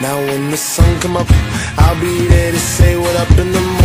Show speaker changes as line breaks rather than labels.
Now when the sun come up, I'll be there to say what up in the morning.